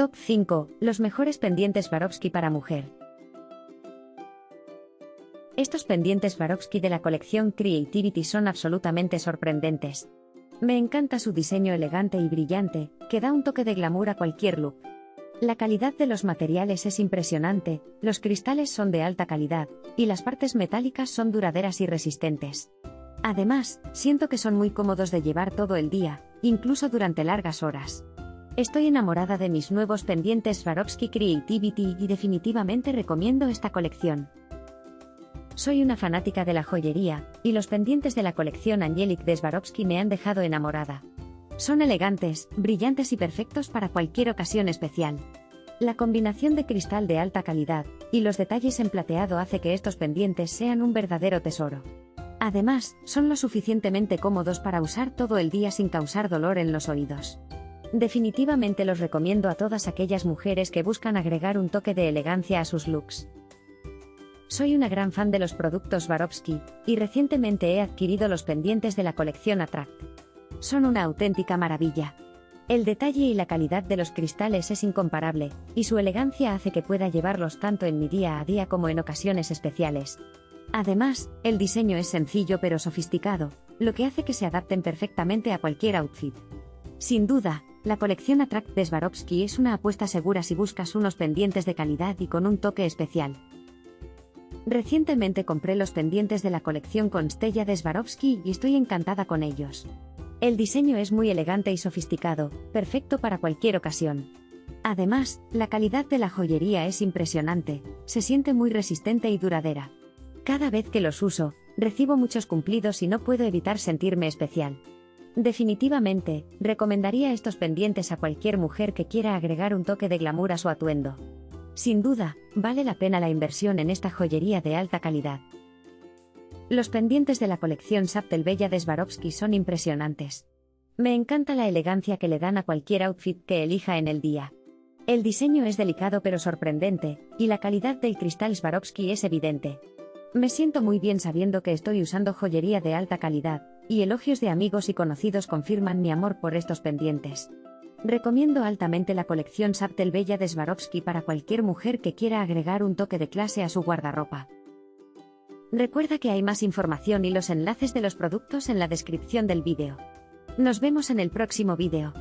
Top 5. Los mejores pendientes Swarovski para mujer. Estos pendientes Swarovski de la colección Creativity son absolutamente sorprendentes. Me encanta su diseño elegante y brillante, que da un toque de glamour a cualquier look. La calidad de los materiales es impresionante, los cristales son de alta calidad, y las partes metálicas son duraderas y resistentes. Además, siento que son muy cómodos de llevar todo el día, incluso durante largas horas. Estoy enamorada de mis nuevos pendientes Swarovski Creativity y definitivamente recomiendo esta colección. Soy una fanática de la joyería, y los pendientes de la colección Angelic de Swarovski me han dejado enamorada. Son elegantes, brillantes y perfectos para cualquier ocasión especial. La combinación de cristal de alta calidad y los detalles en plateado hace que estos pendientes sean un verdadero tesoro. Además, son lo suficientemente cómodos para usar todo el día sin causar dolor en los oídos. Definitivamente los recomiendo a todas aquellas mujeres que buscan agregar un toque de elegancia a sus looks. Soy una gran fan de los productos Swarovski, y recientemente he adquirido los pendientes de la colección Attract son una auténtica maravilla. El detalle y la calidad de los cristales es incomparable, y su elegancia hace que pueda llevarlos tanto en mi día a día como en ocasiones especiales. Además, el diseño es sencillo pero sofisticado, lo que hace que se adapten perfectamente a cualquier outfit. Sin duda, la colección Attract de Swarovski es una apuesta segura si buscas unos pendientes de calidad y con un toque especial. Recientemente compré los pendientes de la colección Constella de Swarovski y estoy encantada con ellos. El diseño es muy elegante y sofisticado, perfecto para cualquier ocasión. Además, la calidad de la joyería es impresionante, se siente muy resistente y duradera. Cada vez que los uso, recibo muchos cumplidos y no puedo evitar sentirme especial. Definitivamente, recomendaría estos pendientes a cualquier mujer que quiera agregar un toque de glamour a su atuendo. Sin duda, vale la pena la inversión en esta joyería de alta calidad. Los pendientes de la colección Bella de Swarovski son impresionantes. Me encanta la elegancia que le dan a cualquier outfit que elija en el día. El diseño es delicado pero sorprendente, y la calidad del cristal Swarovski es evidente. Me siento muy bien sabiendo que estoy usando joyería de alta calidad, y elogios de amigos y conocidos confirman mi amor por estos pendientes. Recomiendo altamente la colección Bella de Swarovski para cualquier mujer que quiera agregar un toque de clase a su guardarropa. Recuerda que hay más información y los enlaces de los productos en la descripción del vídeo. Nos vemos en el próximo vídeo.